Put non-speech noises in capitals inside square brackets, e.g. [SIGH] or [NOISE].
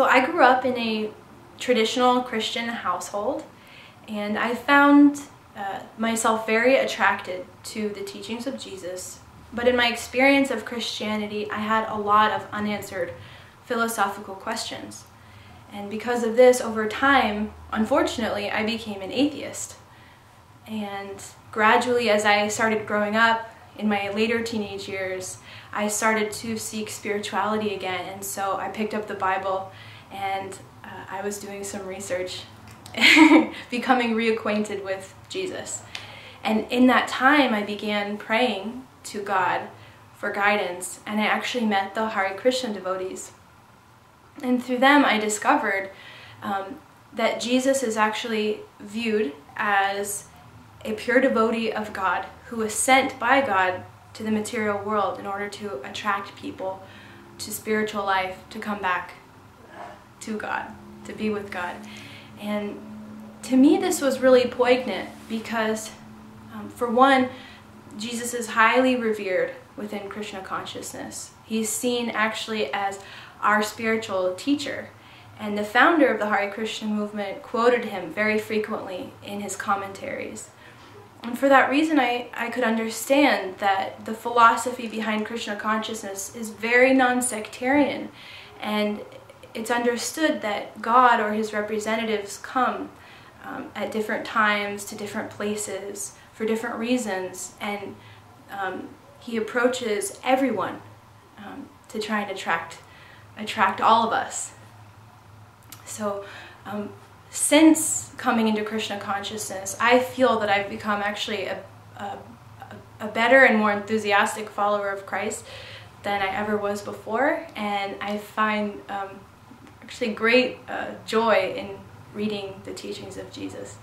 So I grew up in a traditional Christian household, and I found uh, myself very attracted to the teachings of Jesus. But in my experience of Christianity, I had a lot of unanswered philosophical questions. And because of this, over time, unfortunately, I became an atheist. And gradually, as I started growing up in my later teenage years, I started to seek spirituality again. And so I picked up the Bible and uh, I was doing some research, [LAUGHS] becoming reacquainted with Jesus. And in that time, I began praying to God for guidance, and I actually met the Hare Krishna devotees. And through them, I discovered um, that Jesus is actually viewed as a pure devotee of God who was sent by God to the material world in order to attract people to spiritual life, to come back to God, to be with God. And to me, this was really poignant because, um, for one, Jesus is highly revered within Krishna consciousness. He's seen actually as our spiritual teacher. And the founder of the Hare Krishna movement quoted him very frequently in his commentaries. And for that reason, I, I could understand that the philosophy behind Krishna consciousness is very non sectarian. And it's understood that God or his representatives come um, at different times to different places for different reasons, and um, he approaches everyone um, to try and attract attract all of us. So, um, since coming into Krishna consciousness, I feel that I've become actually a, a, a better and more enthusiastic follower of Christ than I ever was before, and I find um, actually great uh, joy in reading the teachings of Jesus.